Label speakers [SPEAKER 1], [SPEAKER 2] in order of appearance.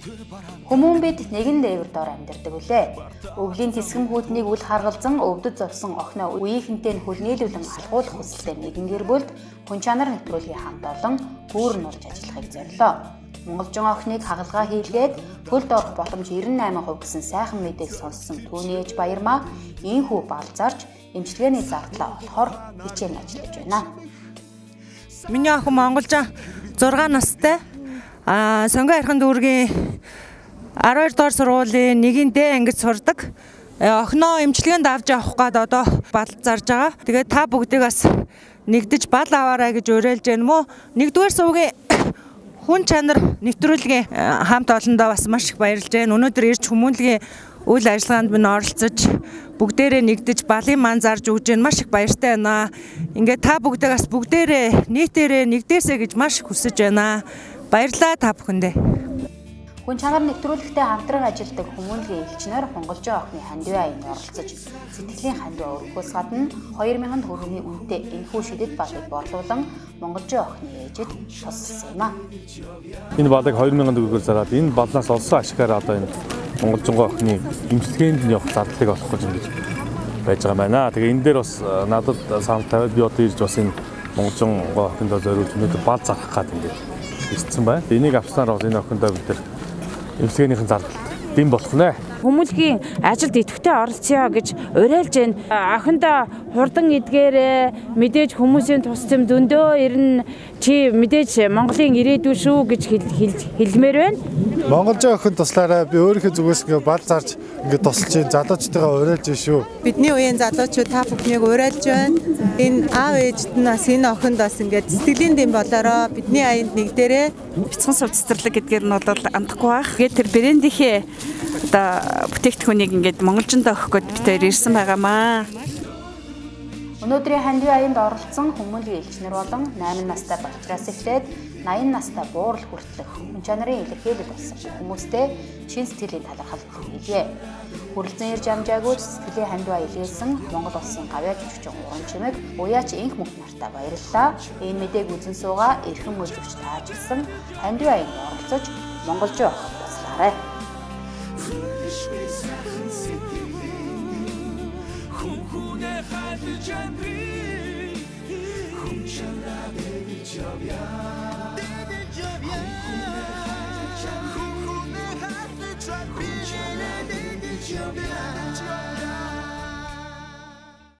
[SPEAKER 1] Хүмүүн бид нэгэн дээвэр дор амьдардаг үлээ. Өвлийн тисгэм хүүднийг үл харгалзан өвдөд зовсон охиноо үеийнхэнтэй нь хүлнээлүүлэн алхуулах хүсэлтэй нэгэн гэр бүлд хүн чанар нэвтрүүлгийн хамт олон гүүрэн урж ажиллахыг зорилоо. Монголжин охиныг хагалгаа хийлгээд төлд орох боломж 98% гэсэн сайхан мэдээг сонссон түүний ээж Баярмаа ийхүү балзарч эмчилгээний зардлаа олохоор хичээн ажиллаж байна.
[SPEAKER 2] Миний охин Монголжин 6 настай. Аа сонгоо ярхан дүүргийн 12 дугаар сургуулийн нэгэн Д ангид сурдаг. Э, охиноо эмчилгээнд авч явах гээд одоо бал зарж байгаа. Тэгээд та бүгдийг бас нэгдэж бал аваарай гэж уриалж байна мó. Нэгдүгээр сувгийн хүн чанар нэвтрүүлгийн э, хамт олондоо бас маш их баярлж байна. Өнөөдөр ирж хүмүүнлэгийн үйл ажиллагаанд минь оролцож бүгдээрээ нэгдэж балын ман зарж өгж байна. Маш их баяртай байна. Ингээд та бүгдээ бас бүгдээрээ нийтээрээ нэгдээсэй гэж маш их хүсэж байна. Баярлалаа та бүхэндээ.
[SPEAKER 1] Хүн чанар нэвтрүүлэгтээ хамтран ажилладаг хүмүүнлэгийн элчнэр Монголжоо охины хандив аянд оролцож сэтгэлийн хандив өргөхөөс гадна 2000 төгрөгийн үнэтэй энэхүү шидэд балыг борлуулан Монголжоо охины ээжэд туссан юм а.
[SPEAKER 3] Энэ балыг 2000 төгрөгөөр зараад энэ балнаас олсон ашигаараа одоо энэ Монголжоо охины эмчилгээнд нь явах зардлыг олох гэж ингэж байж байгаа юм байна. Тэгээ энэ дээр бас надад санал тавиад би одоо ирж бас энэ Монголжоо охиндоо зориулж өнөөдөр бал зарах гад ингэж ирсэн байна. Энийг авснаар бол энэ охиндоо бид нар эмчилгээнийхэн зардалд дэм болох нэ.
[SPEAKER 4] Хүмүүлгийн ажилд идэвхтэй оролцъё гэж уриалж байна. Охиндоо хурдан эдгээрээ мэдээж хүмүүсийн тус зэм дөндөө ирнэ чи мэдээж Монголын ирээдүй шүү гэж хэлмээр байна.
[SPEAKER 5] Монголжоо охин туслаараа би өөрийнхөө зүгээс ингээ бал зарж ингээ тусалж залуучтайгаа уриалж шүү.
[SPEAKER 6] Бидний үеийн залуучууд та бүхнийг уриалж байна. Энэ аав ээжд нь бас энэ охинд бас ингээ сэтгэлийн дэм болороо бидний аянд нэгдэрээ
[SPEAKER 7] бяцхан сув цэцэрлэг гэдгээр нь бол андахгүй байх. Тэгээд тэр брэндийнхээ одоо бүтээгдэхүүнийг ингээд монголжиндоо өгөх гээд бид хоёр ирсэн байгаамаа.
[SPEAKER 1] Өнөөдрийн хандив аянд оролцсон хүмүүлийн элчнэр болон 8 настай болчраас эхлээд 80 настай буурал хүртэлх хүн чанарын илэрхийлэл болсон хүмүүстэй шин сэтгэлийн талархал хүргэлээ. Хүрлцэн ирж амжаагүй сэтгэлийн хандив аял илгээсэн Монгол улсын гавьяа жүжигчин уран чимэг уяач инх мөнх нартаа баярлалаа. Энэ мэдээг үзэн суугаа эрхэм үзэгч таажсан хандив аянд оролцож монголжоо авах туслаарай. Chandri Hum chandra devi chavya Devi